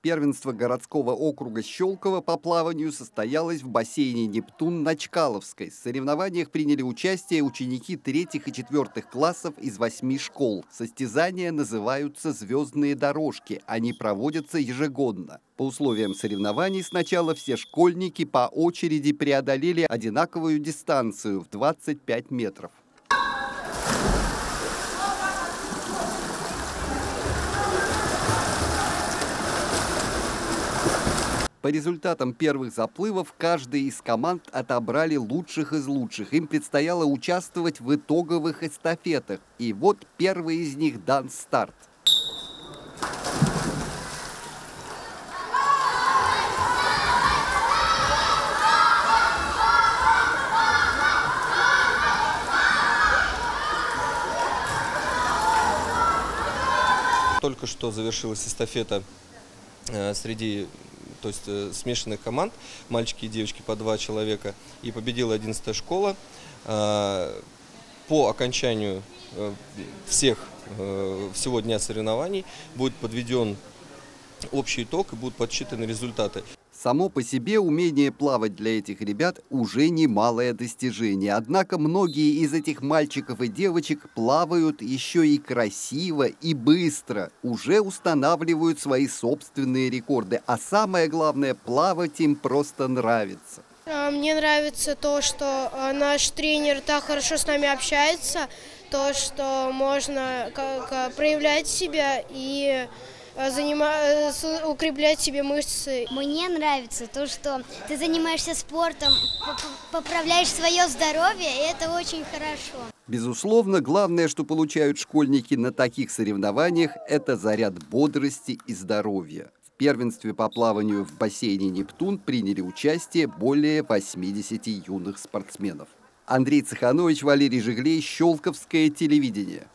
Первенство городского округа Щелково по плаванию состоялось в бассейне «Нептун» на Чкаловской. В соревнованиях приняли участие ученики третьих и четвертых классов из восьми школ. Состязания называются «Звездные дорожки». Они проводятся ежегодно. По условиям соревнований сначала все школьники по очереди преодолели одинаковую дистанцию в 25 метров. По результатам первых заплывов каждый из команд отобрали лучших из лучших. Им предстояло участвовать в итоговых эстафетах. И вот первый из них дан старт. Только что завершилась эстафета э, среди то есть э, смешанных команд, мальчики и девочки по два человека, и победила 11 школа. Э, по окончанию э, всех, э, всего дня соревнований будет подведен общий итог и будут подсчитаны результаты. Само по себе умение плавать для этих ребят уже немалое достижение. Однако многие из этих мальчиков и девочек плавают еще и красиво, и быстро. Уже устанавливают свои собственные рекорды. А самое главное, плавать им просто нравится. А, мне нравится то, что а, наш тренер так хорошо с нами общается, то, что можно как, проявлять себя и Э, занима... укреплять себе мышцы. Мне нравится то, что ты занимаешься спортом, поправляешь свое здоровье, и это очень хорошо. Безусловно, главное, что получают школьники на таких соревнованиях, это заряд бодрости и здоровья. В первенстве по плаванию в бассейне «Нептун» приняли участие более 80 юных спортсменов. Андрей Цеханович, Валерий Жиглей, Щелковское телевидение.